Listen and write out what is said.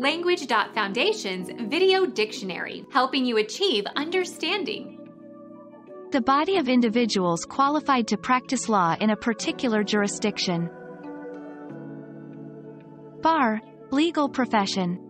Language.Foundation's Video Dictionary, helping you achieve understanding. The body of individuals qualified to practice law in a particular jurisdiction. Bar, legal profession.